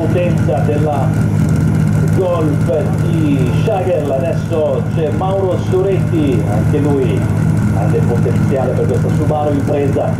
potenza della golf di Schagel, adesso c'è Mauro Soretti, anche lui grande potenziale per questa Subaru impresa